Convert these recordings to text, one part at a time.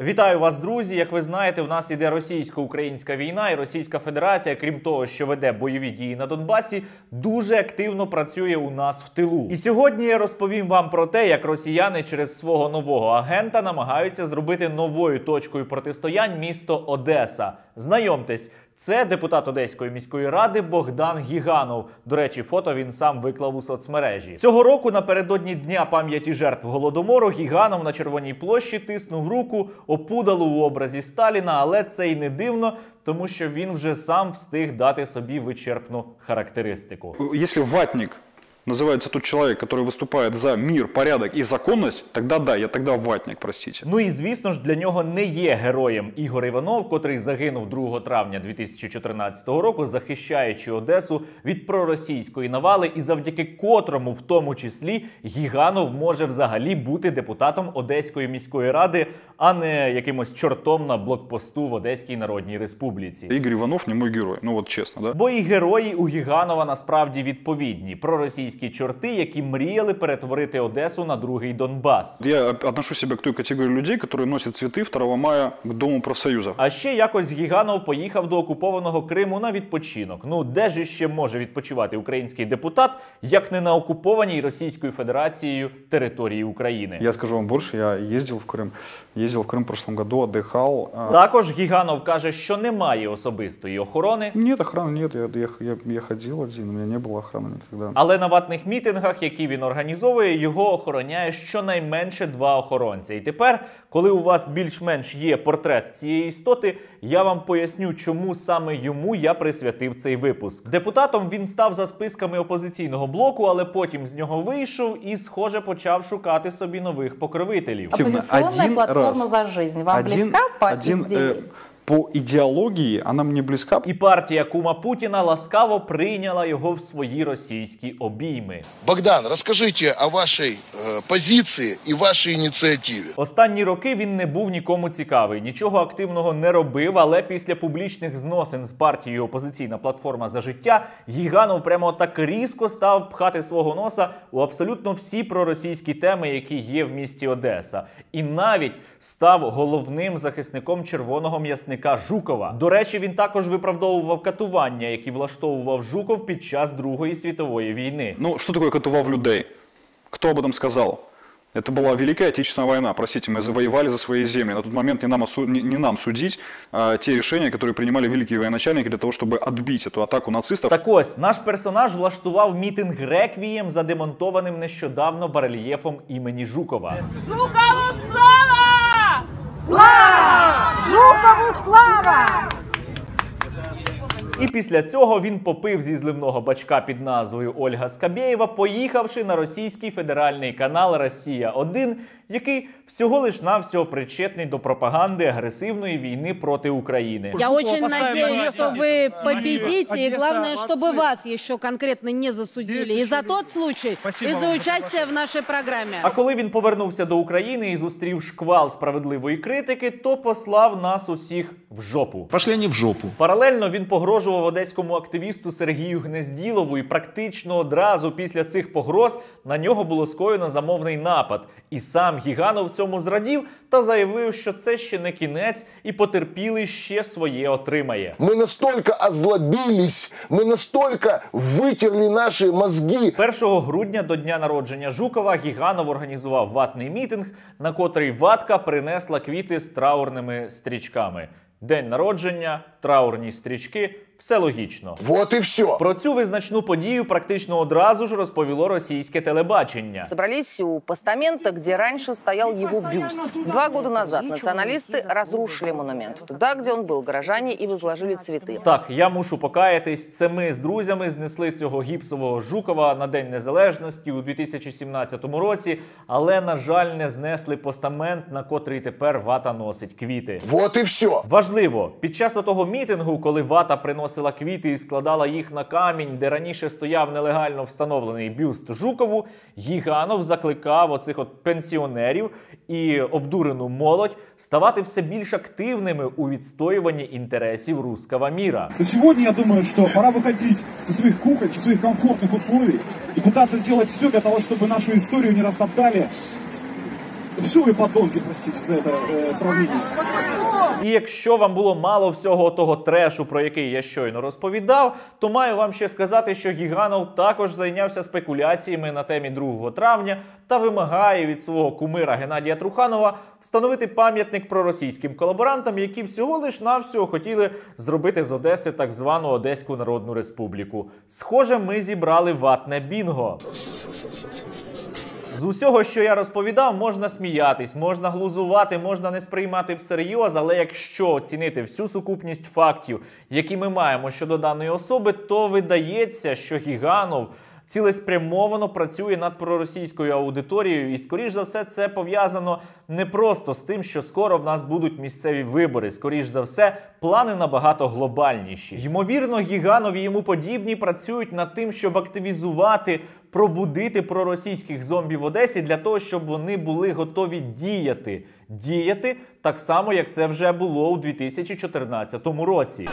Вітаю вас, друзі. Як ви знаєте, в нас іде російсько-українська війна, і Російська Федерація, крім того, що веде бойові дії на Донбасі, дуже активно працює у нас в тилу. І сьогодні я розповім вам про те, як росіяни через свого нового агента намагаються зробити новою точкою протистоянь місто Одеса. Знайомтесь. Це депутат Одеської міської ради Богдан Гіганов. До речі, фото він сам виклав у соцмережі. Цього року напередодні дня пам'яті жертв голодомору Гіганов на червоній площі тиснув руку опудалу у образі Сталіна, але це й не дивно, тому що він вже сам встиг дати собі вичерпну характеристику. Якщо ватник называется тот человек, который выступает за мир, порядок и законность, тогда да, я тогда ватник, простите. Ну і звісно ж для нього не є героєм Ігор Іванов, котрий загинув 2 травня 2014 року, захищаючи Одесу від проросійської навали, і завдяки котрому, в тому числі, Гіганов може взагалі бути депутатом Одеської міської ради, а не якимось чортом на блокпосту в Одеській Народній Республіці. Игорь Иванов не мой герой, ну вот честно, да? Бо і герої у Гіганова насправді відповідні проросійські чорти, які мріяли перетворити Одесу на другий Донбас. Я отношу себя к той категории людей, которые носят цветы 2 мая к Дому профсоюзов. А ще якось Гіганов поїхав до окупованого Криму на відпочинок. Ну де ж ще може відпочивати український депутат, як не на окупованій Російською Федерацією території України? Я скажу вам больше, я ездил в Крым, ездил в Крым в прошлом году, отдыхал. А, Також Гіганов каже, що немає особистої охорони. Нет, охраны нет, я, я, я, я ходил один, у меня не было охраны никогда. Але на ватних мітингах, які він організовує, його охороняє щонайменше два охоронця. І тепер, коли у вас більш-менш є портрет цієї істоти, я вам поясню, чому саме йому я присвятив цей випуск. Депутатом він став за списками опозиційного блоку, але потім з нього вийшов і, схоже, почав шукати собі нових покровителів. Один платформа раз. за жизнь. Вам один, близка по один, э, по идеологии она мне близка. І партія Кума Путіна ласкаво прийняла його в свої російські обійми. Богдан, расскажите о вашей э, позиции и вашей инициативе. Останні роки він не був нікому цікавий, нічого активного не робив. Але після публічних зносин з партією Опозиційна платформа за життя Гіганов прямо так різко став пхати свого носа у абсолютно всі проросійські теми, які є в місті Одеса, і навіть став головним захисником червоного м'ясника Жукова. До речі, він також виправдовував катування, які влаштовував Жуков під час Другої світової війни. Ну, что такое катував людей? Кто об этом сказал? Это была Великая Отечественная война, простите, мы завоевали за свои земли. На тот момент не нам, осу- не, не нам судить а, те решения, которые принимали великие военачальники для того, чтобы отбить эту атаку нацистов. Так ось наш персонаж влаштував мітинг реквієм за демонтованим нещодавно барельєфом імені Жукова. Жукову слава! Слава! Жукову слава! І після цього він попив зі зливного бачка під назвою Ольга Скабєєва, поїхавши на російський федеральний канал Росія 1 який всього лиш навсього причетний до пропаганди агресивної війни проти України. Я очень надеюсь, что вы победите, и главное, чтобы вас еще конкретно не засудили. И за тот случай, и за участие в нашей программе. А коли він повернувся до України і зустрів шквал справедливої критики, то послав нас усіх в жопу. Пошли они в жопу. Паралельно він погрожував одеському активісту Сергію Гнезділову, і практично одразу після цих погроз на нього було скоєно замовний напад. І сам Гіганов цьому зрадів та заявив, що це ще не кінець, і потерпілий ще своє отримає. Мы настолько озлобились, мы настолько вытерли наши мозги. 1 грудня до дня народження Жукова Гіганов організував ватний мітинг, на котрий ватка принесла квіти з траурними стрічками. День народження, траурні стрічки все логічно. Вот и все. Про цю визначну подію практично одразу ж розповіло російське телебачення. Собрались у постамента, где раньше стоял его бюст. Два года назад националисты разрушили монумент. Туда, где он был, горожане и возложили цветы. Так, я мушу покаятись. Це ми з друзями знесли цього гіпсового Жукова на День Незалежності у 2017 році, але, на жаль, не знесли постамент, на котрий тепер вата носить квіти. Вот и все. Важливо, під час отого мітингу, коли вата приносила квіти і складала їх на камінь, де раніше стояв нелегально встановлений бюст Жукову, Гіганов закликав оцих от пенсіонерів і обдурену молодь ставати все більш активними у відстоюванні інтересів руского міра. То сегодня я думаю, что пора выходить со своих кухонь, со своих комфортных условий и пытаться сделать все для того, чтобы нашу историю не растоптали Что вы подонки, простите за это э, сравнение? І якщо вам було мало всього того трешу, про який я щойно розповідав, то маю вам ще сказати, що Гіганов також зайнявся спекуляціями на темі 2 травня та вимагає від свого кумира Геннадія Труханова встановити пам'ятник проросійським колаборантам, які всього лиш навсього хотіли зробити з Одеси так звану Одеську Народну Республіку. Схоже, ми зібрали ватне бінго. З усього, що я розповідав, можна сміятись, можна глузувати, можна не сприймати всерйоз, але якщо оцінити всю сукупність фактів, які ми маємо щодо даної особи, то видається, що Гіганов цілеспрямовано працює над проросійською аудиторією, і скоріш за все, це пов'язано не просто з тим, що скоро в нас будуть місцеві вибори. Скоріш за все, плани набагато глобальніші. Ймовірно, Гіганов і йому подібні працюють над тим, щоб активізувати пробудити проросійських зомбі в Одесі для того, щоб вони були готові діяти. Діяти так само, як це вже було у 2014 році.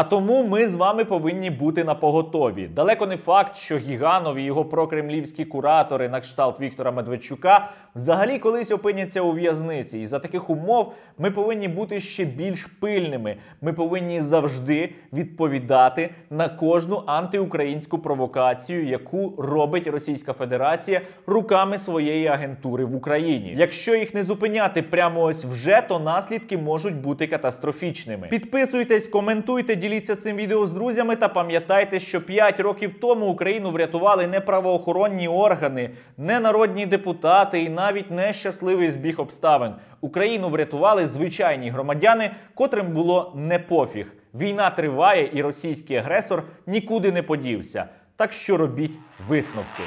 А тому ми з вами повинні бути на поготові. Далеко не факт, що Гіганов його прокремлівські куратори на кшталт Віктора Медведчука взагалі колись опиняться у в'язниці. І за таких умов ми повинні бути ще більш пильними. Ми повинні завжди відповідати на кожну антиукраїнську провокацію, яку робить Російська Федерація руками своєї агентури в Україні. Якщо їх не зупиняти прямо ось вже, то наслідки можуть бути катастрофічними. Підписуйтесь, коментуйте, діліться цим відео з друзями та пам'ятайте, що 5 років тому Україну врятували не правоохоронні органи, не народні депутати і навіть не щасливий збіг обставин. Україну врятували звичайні громадяни, котрим було не пофіг. Війна триває, і російський агресор нікуди не подівся. Так що робіть висновки.